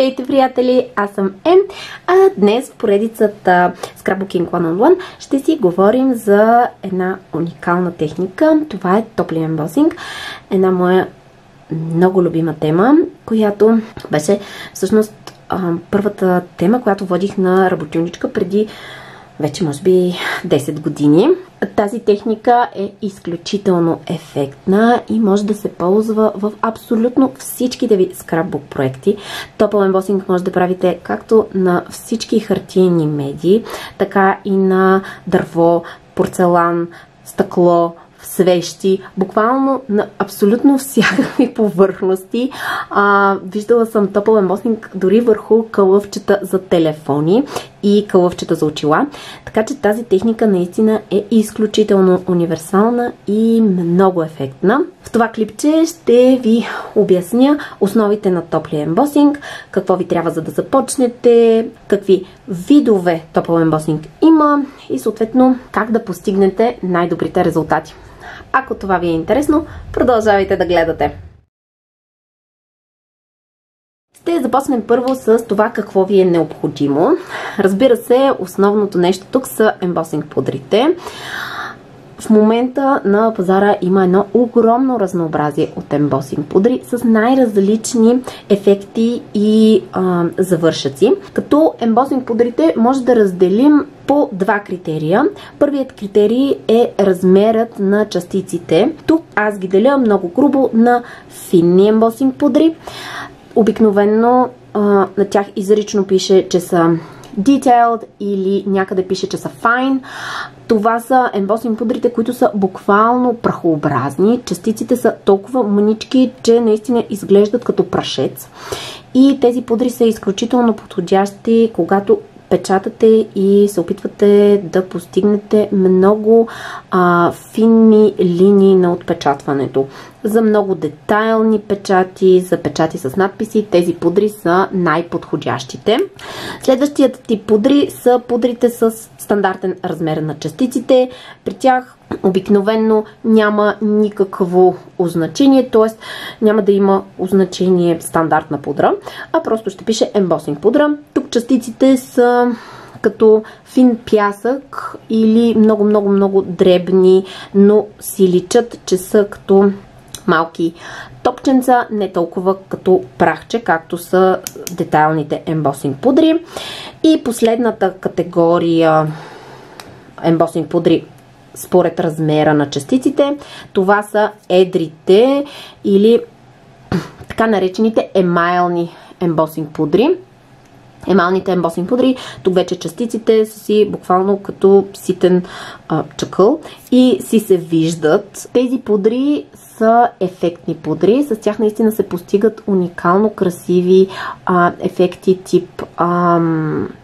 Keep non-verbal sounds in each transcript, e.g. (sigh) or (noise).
Здравейте, приятели! Аз съм Ем, а днес в поредицата Scrapbooking One on One ще си говорим за една уникална техника. Това е топли ембосинг. Една моя много любима тема, която беше всъщност първата тема, която водих на работилничка преди вече може би 10 години. Тази техника е изключително ефектна и може да се ползва в абсолютно всичките ви скраббук проекти. Топъл ембосинг може да правите както на всички хартиени медии, така и на дърво, порцелан, стъкло, свещи, буквално на абсолютно всякакви повърхности. А, виждала съм топъл ембосинг дори върху кълъвчета за телефони и кълъвчета за очила. Така че тази техника наистина е изключително универсална и много ефектна. В това клипче ще ви обясня основите на топлия ембосинг, какво ви трябва за да започнете, какви видове топъл ембосинг има и съответно как да постигнете най-добрите резултати. Ако това ви е интересно, продължавайте да гледате. Ще започнем първо с това какво ви е необходимо. Разбира се, основното нещо тук са ембосинг пудрите. В момента на пазара има едно огромно разнообразие от ембосинг пудри с най-различни ефекти и а, завършъци. Като ембосинг пудрите може да разделим по два критерия. Първият критерий е размерът на частиците. Тук аз ги деля много грубо на финни ембосинг пудри. Обикновено а, на тях изрично пише, че са detailed или някъде пише, че са fine. Това са ембосинг пудрите, които са буквално прахообразни. Частиците са толкова мънички, че наистина изглеждат като прашец. И тези пудри са изключително подходящи, когато печатате и се опитвате да постигнете много а, финни линии на отпечатването. За много детайлни печати, за печати с надписи, тези пудри са най-подходящите. Следващият тип пудри са пудрите с стандартен размер на частиците. При тях обикновенно няма никакво означение, т.е. няма да има означение стандартна пудра, а просто ще пише embossing пудра. Частиците са като фин пясък или много-много-много дребни, но си личат, че са като малки топченца, не толкова като прахче, както са детайлните ембосинг пудри. И последната категория ембосинг пудри според размера на частиците. Това са едрите или (clears throat) така наречените емайлни ембосинг пудри. Емалните ембосинг пудри, тук вече частиците са си буквално като ситен а, чакъл и си се виждат. Тези пудри са ефектни пудри. С тях наистина се постигат уникално красиви а, ефекти тип а,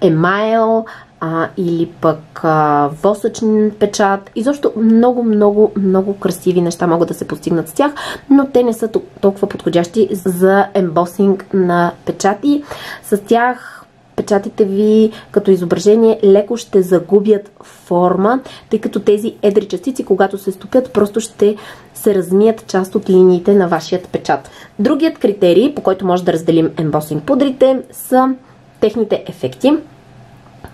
емайл, а, или пък а, восъчен печат. Изобщо много, много, много красиви неща могат да се постигнат с тях, но те не са толкова подходящи за ембосинг на печати. С тях печатите ви като изображение леко ще загубят форма, тъй като тези едри частици, когато се стопят, просто ще се размият част от линиите на вашият печат. Другият критерий, по който може да разделим ембосинг пудрите, са техните ефекти.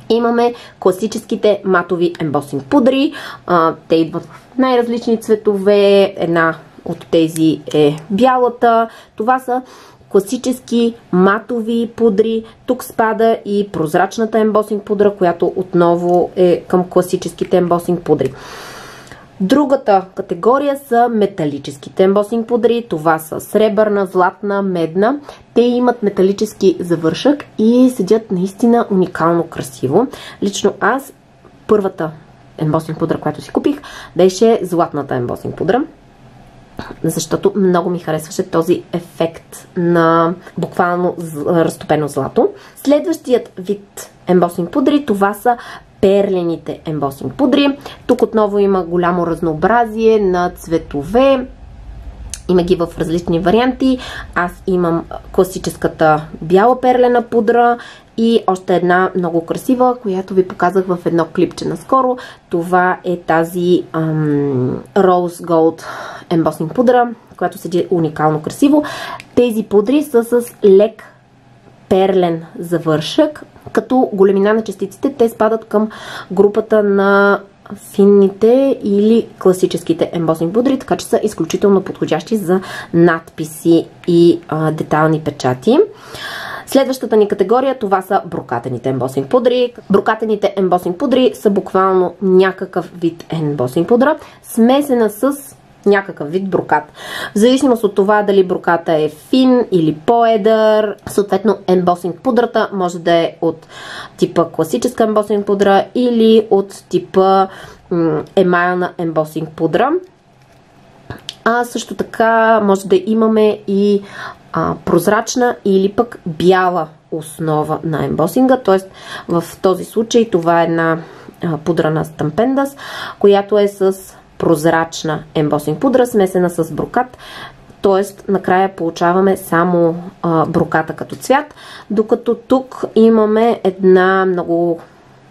Имаме класическите матови ембосинг пудри. Те идват в най-различни цветове. Една от тези е бялата. Това са класически матови пудри. Тук спада и прозрачната ембосинг пудра, която отново е към класическите ембосинг пудри. Другата категория са металическите ембосинг пудри. Това са сребърна, златна, медна. Те имат металически завършък и седят наистина уникално красиво. Лично аз първата ембосинг пудра, която си купих, беше златната ембосинг пудра защото много ми харесваше този ефект на буквално разтопено злато. Следващият вид ембосинг пудри, това са перлените ембосинг пудри. Тук отново има голямо разнообразие на цветове. Има ги в различни варианти. Аз имам класическата бяла перлена пудра и още една много красива, която ви показах в едно клипче наскоро. Това е тази Rose Gold Embossing пудра, която седи уникално красиво. Тези пудри са с лек перлен завършък, като големина на частиците те спадат към групата на финните или класическите ембосинг пудри, така че са изключително подходящи за надписи и а, детални печати. Следващата ни категория, това са брокатените ембосинг пудри. Брокатените ембосинг пудри са буквално някакъв вид ембосинг пудра, смесена с някакъв вид брокат. В зависимост от това дали броката е фин или по-едър, съответно ембосинг пудрата може да е от типа класическа ембосинг пудра или от типа емайлна ембосинг пудра. А също така може да имаме и а, прозрачна или пък бяла основа на ембосинга, т.е. в този случай това е една пудра на Stampendous, която е с прозрачна ембосинг пудра, смесена с брокат, т.е. накрая получаваме само а, броката като цвят, докато тук имаме една много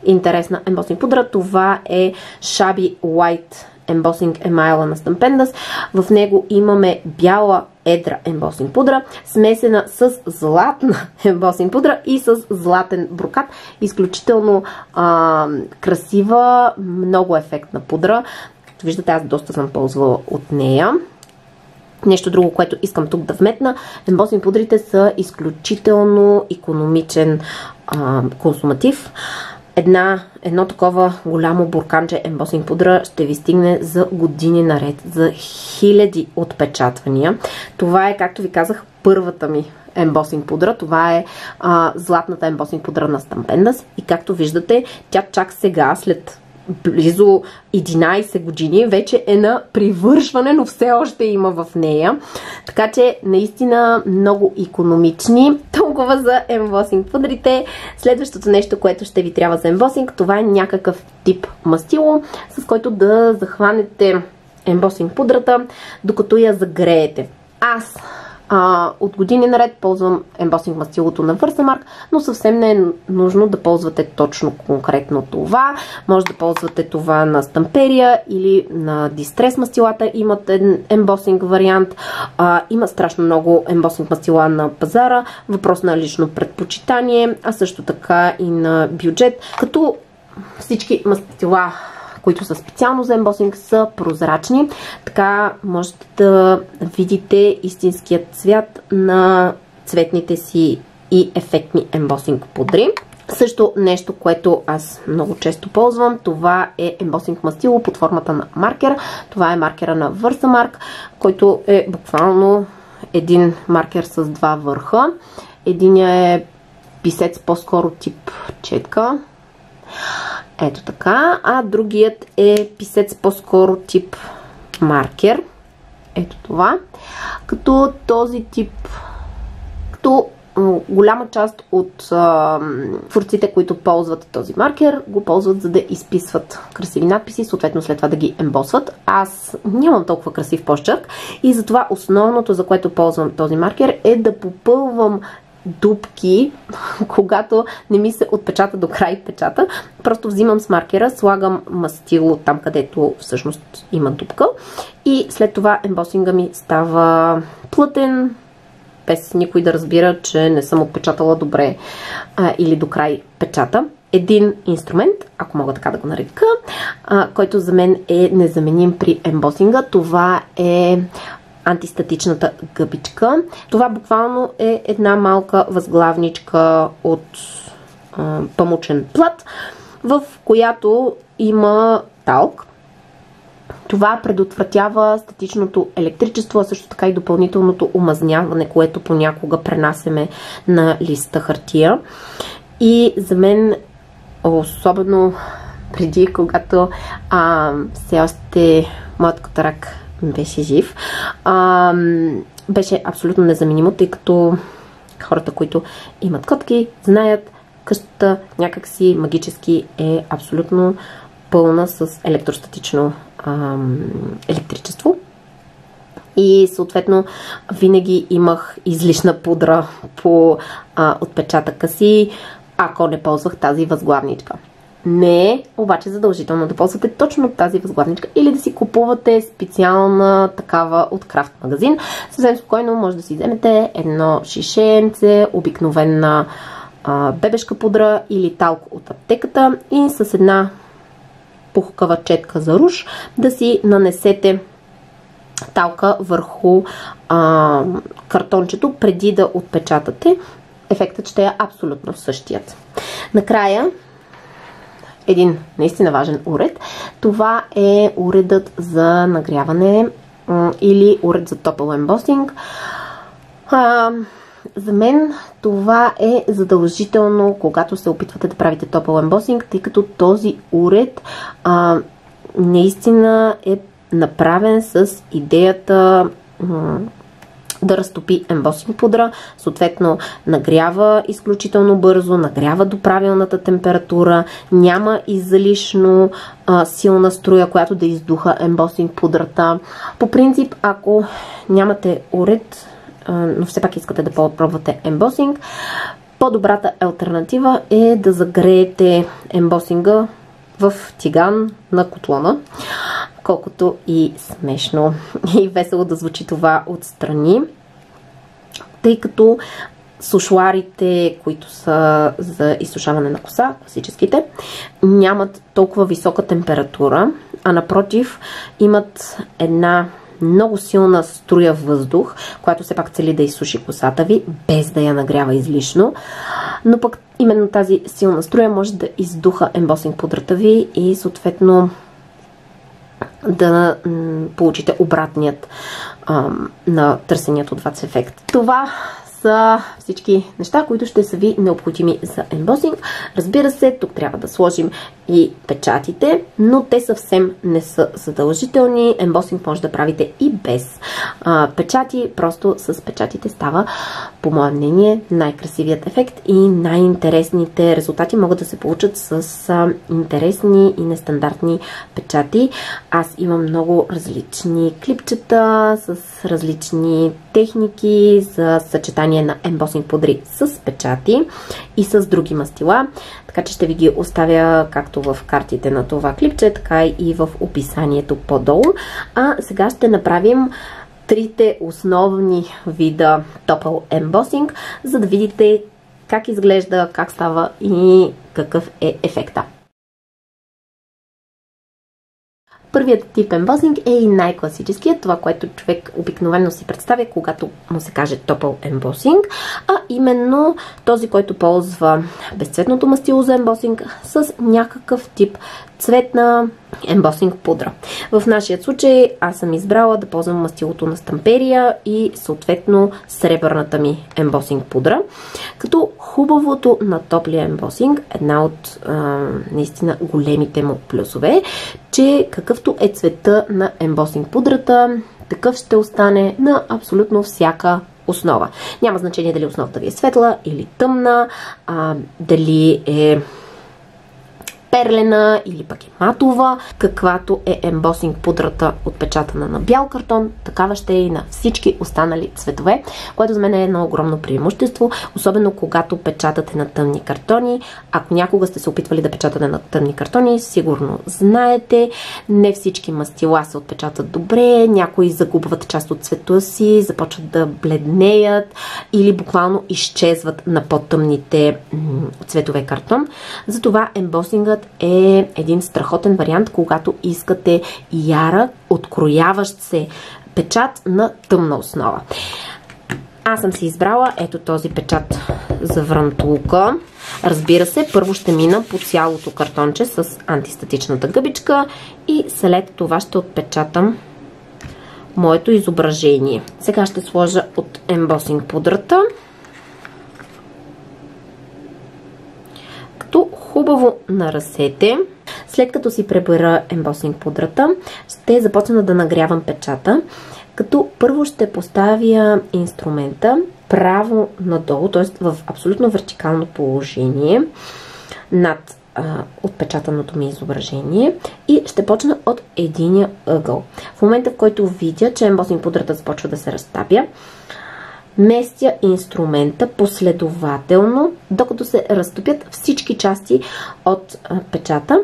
интересна ембосинг пудра. Това е Shabby White Embossing Email на Stampendous. В него имаме бяла едра ембосинг пудра, смесена с златна (laughs) ембосинг пудра и с златен брокат. Изключително а, красива, много ефектна пудра. Както виждате, аз доста съм ползвала от нея. Нещо друго, което искам тук да вметна. Ембосинг пудрите са изключително економичен а, консуматив една, едно такова голямо бурканче ембосинг пудра ще ви стигне за години наред, за хиляди отпечатвания. Това е, както ви казах, първата ми ембосинг пудра. Това е а, златната ембосинг пудра на Stampendous и както виждате, тя чак сега, след близо 11 години, вече е на привършване, но все още има в нея. Така че наистина много економични. (laughs) Толкова за ембосинг пудрите. Следващото нещо, което ще ви трябва за ембосинг, това е някакъв тип мастило, с който да захванете ембосинг пудрата, докато я загреете. Аз а, от години наред ползвам ембосинг мастилото на Versamark, но съвсем не е нужно да ползвате точно конкретно това. Може да ползвате това на Стамперия или на Дистрес мастилата. Имат ембосинг вариант. А, има страшно много ембосинг мастила на пазара. Въпрос на лично предпочитание, а също така и на бюджет. Като всички мастила които са специално за ембосинг, са прозрачни. Така можете да видите истинският цвят на цветните си и ефектни ембосинг пудри. Също нещо, което аз много често ползвам, това е ембосинг мастило под формата на маркер. Това е маркера на Versamark, който е буквално един маркер с два върха. Единия е писец по-скоро тип четка, ето така. А другият е писец по-скоро тип маркер. Ето това. Като този тип, като голяма част от творците, които ползват този маркер, го ползват за да изписват красиви надписи, съответно след това да ги ембосват. Аз нямам толкова красив почерк и затова основното, за което ползвам този маркер е да попълвам дупки, (laughs) когато не ми се отпечата до край печата. Просто взимам с маркера, слагам мастило там, където всъщност има дупка и след това ембосинга ми става плътен, без никой да разбира, че не съм отпечатала добре а, или до край печата. Един инструмент, ако мога така да го нарека, а, който за мен е незаменим при ембосинга. Това е антистатичната гъбичка. Това буквално е една малка възглавничка от а, памучен плат, в която има талк. Това предотвратява статичното електричество, а също така и допълнителното омазняване, което понякога пренасеме на листа хартия. И за мен, особено преди, когато а, все още моят катарак беше жив, а, беше абсолютно незаменимо, тъй като хората, които имат котки, знаят, къщата някакси магически е абсолютно пълна с електростатично а, електричество. И съответно винаги имах излишна пудра по а, отпечатъка си, ако не ползвах тази възглавничка. Не е обаче задължително да ползвате точно тази възглавничка или да си купувате специална такава от крафт магазин. Съвсем спокойно може да си вземете едно шишенце, обикновена бебешка пудра или талко от аптеката и с една пухкава четка за руш да си нанесете талка върху картончето преди да отпечатате. Ефектът ще е абсолютно същият. Накрая един наистина важен уред. Това е уредът за нагряване или уред за топъл ембосинг. За мен това е задължително, когато се опитвате да правите топъл ембосинг, тъй като този уред наистина е направен с идеята да разтопи ембосинг пудра, съответно нагрява изключително бързо, нагрява до правилната температура, няма излишно а, силна струя, която да издуха ембосинг пудрата. По принцип, ако нямате уред, а, но все пак искате да пробвате ембосинг, по-добрата альтернатива е да загреете ембосинга в тиган на котлона, колкото и смешно (laughs) и весело да звучи това отстрани, тъй като сушларите, които са за изсушаване на коса, класическите, нямат толкова висока температура, а напротив имат една много силна струя въздух, която все пак цели да изсуши косата ви, без да я нагрява излишно. Но пък именно тази силна струя може да издуха ембосинг пудрата ви и съответно да получите обратният а, на търсеният от вас ефект. Това са всички неща, които ще са ви необходими за ембосинг. Разбира се, тук трябва да сложим и печатите, но те съвсем не са задължителни. Ембосинг може да правите и без а, печати, просто с печатите става, по мое мнение, най-красивият ефект и най-интересните резултати могат да се получат с а, интересни и нестандартни печати. Аз имам много различни клипчета с различни техники за съчетание на ембосинг пудри с печати и с други мастила. Така че ще ви ги оставя както в картите на това клипче, така и в описанието по-долу. А сега ще направим трите основни вида Topple Embossing, за да видите как изглежда, как става и какъв е ефекта. Първият тип ембозинг е и най-класическият, това, което човек обикновено си представя, когато му се каже топъл ембосинг, а именно този, който ползва безцветното мастило за ембосинг с някакъв тип цветна ембосинг пудра. В нашия случай аз съм избрала да ползвам мастилото на Стамперия и съответно сребърната ми ембосинг пудра. Като хубавото на топлия ембосинг, една от а, наистина големите му плюсове, че какъвто е цвета на ембосинг пудрата, такъв ще остане на абсолютно всяка основа. Няма значение дали основата ви е светла или тъмна, а, дали е перлена или пък е матова, каквато е ембосинг пудрата отпечатана на бял картон, такава ще е и на всички останали цветове, което за мен е едно огромно преимущество, особено когато печатате на тъмни картони. Ако някога сте се опитвали да печатате на тъмни картони, сигурно знаете, не всички мастила се отпечатат добре, някои загубват част от цвета си, започват да бледнеят или буквално изчезват на по-тъмните цветове картон. Затова ембосингът Първият е един страхотен вариант, когато искате яра, открояващ се печат на тъмна основа. Аз съм си избрала ето този печат за врантулка. Разбира се, първо ще мина по цялото картонче с антистатичната гъбичка и след това ще отпечатам моето изображение. Сега ще сложа от ембосинг пудрата. Хубаво нарасете. След като си пребера ембосинг пудрата, ще започна да нагрявам печата, като първо ще поставя инструмента право надолу, т.е. в абсолютно вертикално положение над отпечатаното ми изображение и ще почна от единия ъгъл. В момента, в който видя, че ембосинг пудрата започва да се разтапя, местя инструмента последователно, докато се разтопят всички части от печата.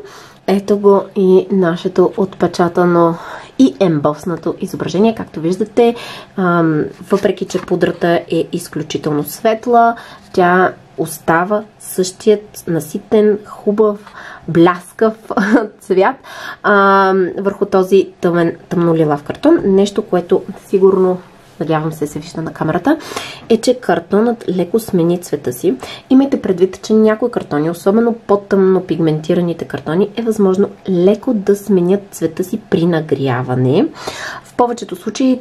Ето го и нашето отпечатано и ембоснато изображение. Както виждате, въпреки че пудрата е изключително светла, тя остава същият наситен, хубав, бляскав (laughs) цвят върху този тъмен, тъмнолилав картон. Нещо, което сигурно надявам се се вижда на камерата, е, че картонът леко смени цвета си. Имайте предвид, че някои картони, особено по-тъмно пигментираните картони, е възможно леко да сменят цвета си при нагряване. В повечето случаи,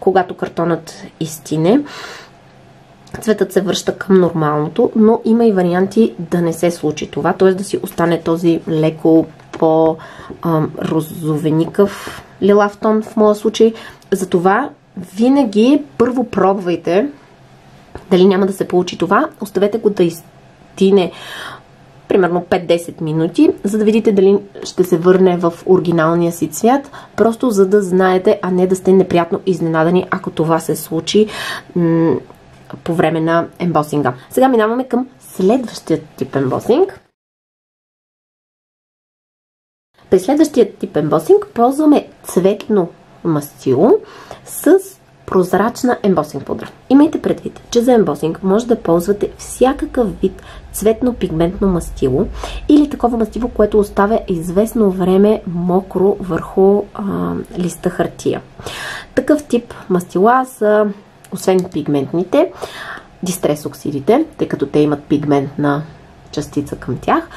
когато картонът изтине, цветът се връща към нормалното, но има и варианти да не се случи това, т.е. да си остане този леко по-розовеникъв лилав тон в моя случай. Затова винаги първо пробвайте дали няма да се получи това. Оставете го да изтине примерно 5-10 минути, за да видите дали ще се върне в оригиналния си цвят, просто за да знаете, а не да сте неприятно изненадани, ако това се случи по време на ембосинга. Сега минаваме към следващия тип ембосинг. При следващия тип ембосинг ползваме цветно мастило с прозрачна ембосинг пудра. Имайте предвид, че за ембосинг може да ползвате всякакъв вид цветно-пигментно мастило или такова мастило, което оставя известно време мокро върху а, листа хартия. Такъв тип мастила са, освен пигментните, дистрес оксидите, тъй като те имат пигментна частица към тях,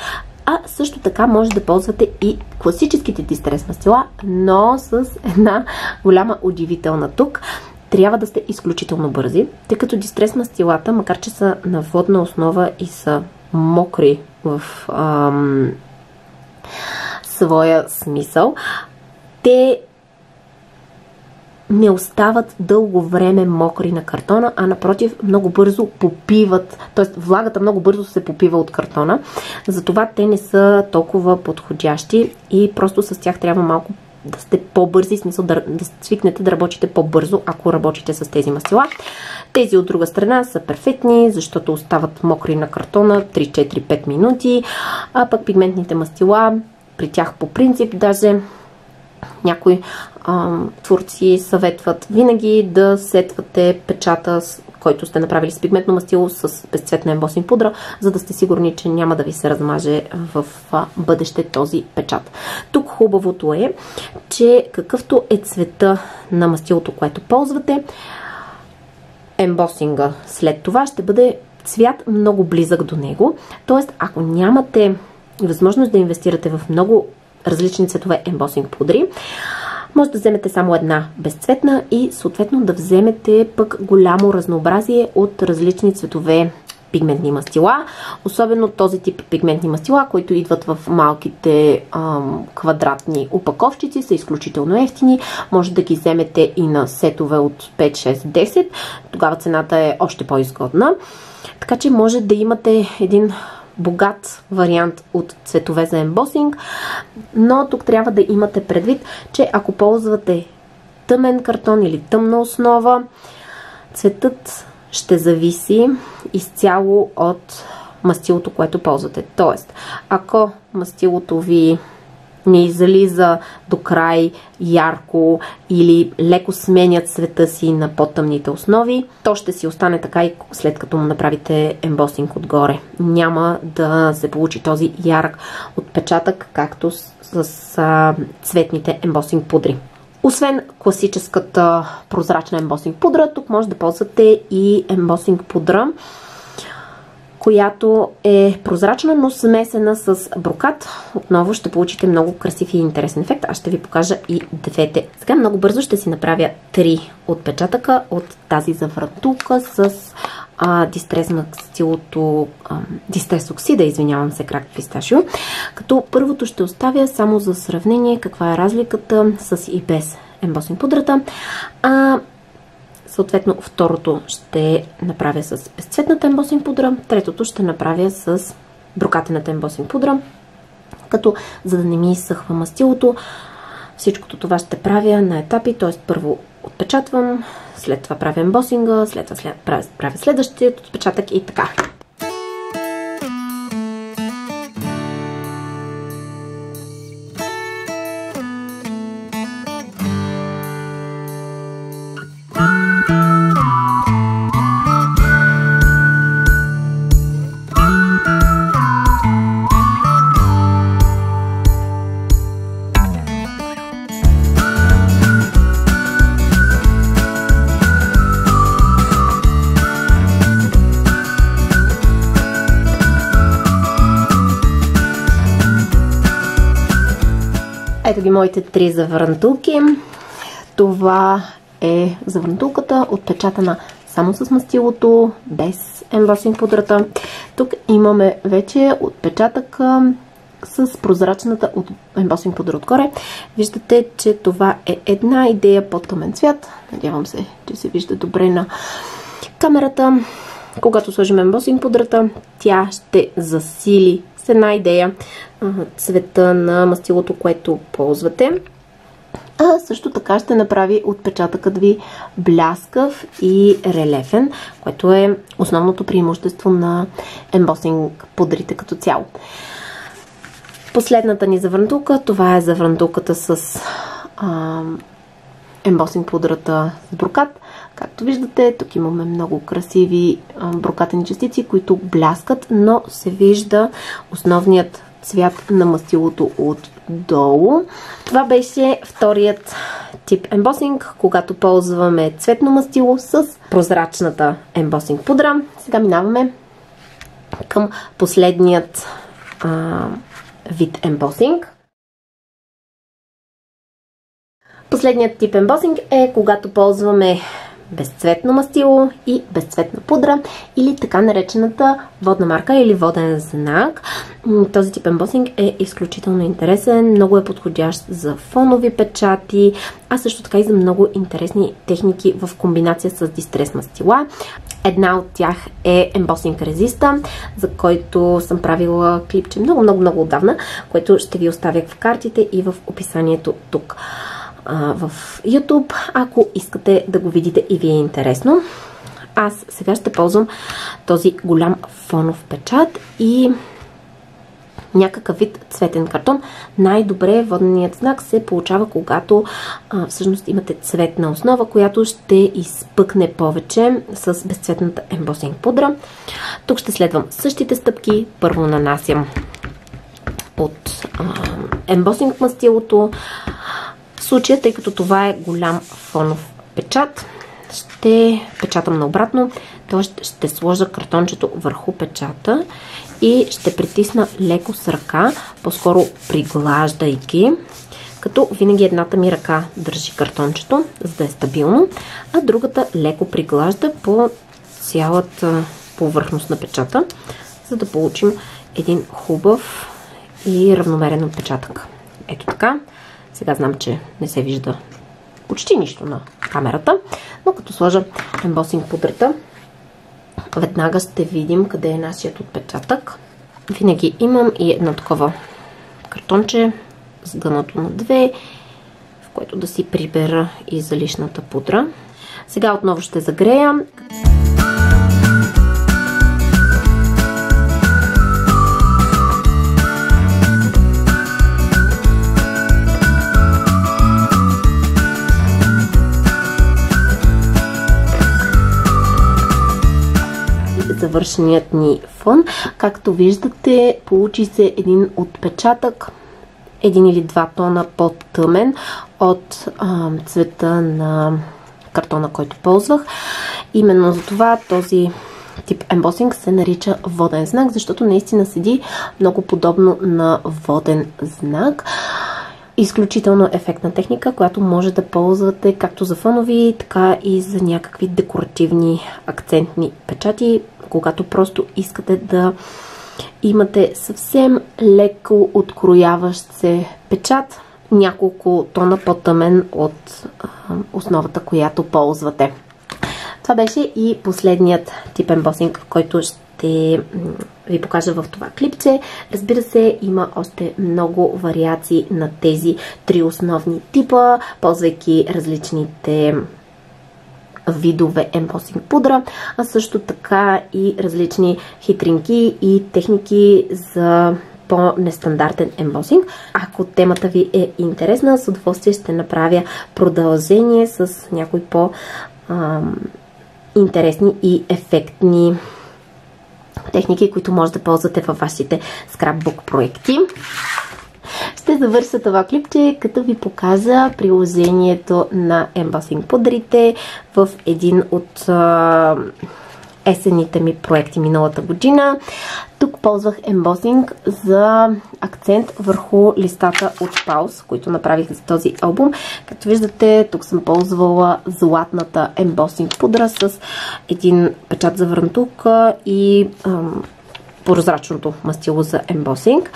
а също така може да ползвате и класическите дистрес мастила, но с една голяма удивителна тук. Трябва да сте изключително бързи, тъй като дистрес мастилата, макар че са на водна основа и са мокри в ам, своя смисъл, те не остават дълго време мокри на картона, а напротив много бързо попиват, т.е. влагата много бързо се попива от картона, затова те не са толкова подходящи и просто с тях трябва малко да сте по-бързи, смисъл да, да свикнете да работите по-бързо, ако работите с тези масила. Тези от друга страна са перфектни, защото остават мокри на картона 3-4-5 минути, а пък пигментните мастила при тях по принцип даже някои творци съветват винаги да сетвате печата, който сте направили с пигментно мастило с безцветна ембосинг пудра, за да сте сигурни, че няма да ви се размаже в бъдеще този печат. Тук хубавото е, че какъвто е цвета на мастилото, което ползвате, ембосинга след това ще бъде цвят много близък до него. Тоест, ако нямате възможност да инвестирате в много различни цветове ембосинг пудри. Може да вземете само една безцветна и съответно да вземете пък голямо разнообразие от различни цветове пигментни мастила. Особено този тип пигментни мастила, които идват в малките ам, квадратни упаковчици, са изключително ефтини. Може да ги вземете и на сетове от 5, 6, 10. Тогава цената е още по-изгодна. Така че може да имате един богат вариант от цветове за ембосинг, но тук трябва да имате предвид, че ако ползвате тъмен картон или тъмна основа, цветът ще зависи изцяло от мастилото, което ползвате. Тоест, ако мастилото ви не излиза до край ярко или леко сменят цвета си на по-тъмните основи, то ще си остане така и след като му направите ембосинг отгоре. Няма да се получи този ярък отпечатък, както с, с а, цветните ембосинг пудри. Освен класическата прозрачна ембосинг пудра, тук може да ползвате и ембосинг пудра, която е прозрачна, но смесена с брокат. Отново ще получите много красив и интересен ефект. Аз ще ви покажа и двете. Сега много бързо ще си направя три отпечатъка от тази завратулка с а, дистрес стилото а, дистрес оксида, извинявам се, крак писташио. Като първото ще оставя само за сравнение каква е разликата с и без ембосинг пудрата. А Съответно, второто ще направя с безцветната ембосинг пудра, третото ще направя с брокатената ембосинг пудра, като за да не ми изсъхва мастилото, всичкото това ще правя на етапи, т.е. първо отпечатвам, след това правя ембосинга, след това правя следващият отпечатък и така. Моите три завърнтулки. Това е завърнтулката, отпечатана само с мастилото, без ембосинг пудрата. Тук имаме вече отпечатък с прозрачната от ембосинг пудра отгоре. Виждате, че това е една идея по тъмен цвят. Надявам се, че се вижда добре на камерата. Когато сложим ембосинг пудрата, тя ще засили с една идея цвета на мастилото, което ползвате. А също така ще направи отпечатъкът ви бляскав и релефен, което е основното преимущество на ембосинг пудрите като цяло. Последната ни завърндулка, това е завърндулката с а, ембосинг пудрата с брокат. Както виждате, тук имаме много красиви брокатени частици, които бляскат, но се вижда основният цвят на мастилото отдолу. Това беше вторият тип ембосинг, когато ползваме цветно мастило с прозрачната ембосинг пудра. Сега минаваме към последният а, вид ембосинг. Последният тип ембосинг е когато ползваме безцветно мастило и безцветна пудра или така наречената водна марка или воден знак. Този тип ембосинг е изключително интересен, много е подходящ за фонови печати, а също така и за много интересни техники в комбинация с дистрес мастила. Една от тях е Embossing Resista, за който съм правила клипче много, много, много отдавна, което ще ви оставя в картите и в описанието тук в YouTube, ако искате да го видите и ви е интересно. Аз сега ще ползвам този голям фонов печат и някакъв вид цветен картон. Най-добре водният знак се получава, когато а, всъщност имате цветна основа, която ще изпъкне повече с безцветната ембосинг пудра. Тук ще следвам същите стъпки. Първо нанасям от ембосинг мастилото, случая, тъй като това е голям фонов печат, ще печатам наобратно, т.е. ще сложа картончето върху печата и ще притисна леко с ръка, по-скоро приглаждайки, като винаги едната ми ръка държи картончето, за да е стабилно, а другата леко приглажда по цялата повърхност на печата, за да получим един хубав и равномерен отпечатък. Ето така. Сега знам, че не се вижда почти нищо на камерата, но като сложа ембосинг пудрата, веднага ще видим къде е нашият отпечатък. Винаги имам и едно такова картонче, сгънато на две, в което да си прибера и залишната пудра. Сега отново ще загрея. Завършеният ни фон. Както виждате, получи се един отпечатък, един или два тона по-тъмен от а, цвета на картона, който ползвах. Именно за това този тип ембосинг се нарича воден знак, защото наистина седи много подобно на воден знак. Изключително ефектна техника, която може да ползвате както за фонови, така и за някакви декоративни акцентни печати когато просто искате да имате съвсем леко открояващ се печат, няколко тона по-тъмен от основата, която ползвате. Това беше и последният тип ембосинг, който ще ви покажа в това клипче. Разбира се, има още много вариации на тези три основни типа, ползвайки различните видове ембосинг пудра, а също така и различни хитринки и техники за по-нестандартен ембосинг. Ако темата ви е интересна, с удоволствие ще направя продължение с някои по- интересни и ефектни техники, които може да ползвате във вашите скрапбук проекти. Ще завърша това клипче, като ви покажа приложението на Embossing пудрите в един от есените ми проекти миналата година. Тук ползвах ембосинг за акцент върху листата от пауз, които направих за този албум. Както виждате, тук съм ползвала златната ембосинг пудра с един печат за върнтук и ам, прозрачното мастило за ембосинг.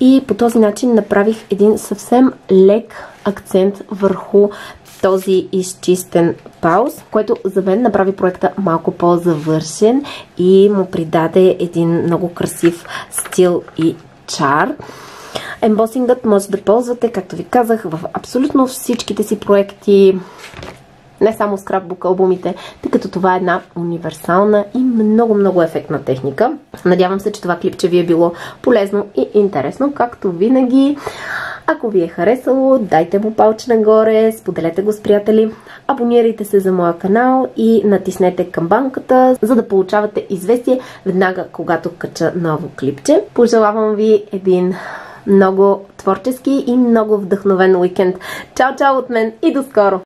И по този начин направих един съвсем лек акцент върху този изчистен пауз, което за мен направи проекта малко по-завършен и му придаде един много красив стил и чар. Ембосингът може да ползвате, както ви казах, в абсолютно всичките си проекти, не само скрапбук албумите, тъй като това е една универсална и много-много ефектна техника. Надявам се, че това клипче ви е било полезно и интересно, както винаги. Ако ви е харесало, дайте му палче нагоре, споделете го с приятели, абонирайте се за моя канал и натиснете камбанката, за да получавате известие веднага, когато кача ново клипче. Пожелавам ви един много творчески и много вдъхновен уикенд. Чао, чао от мен и до скоро!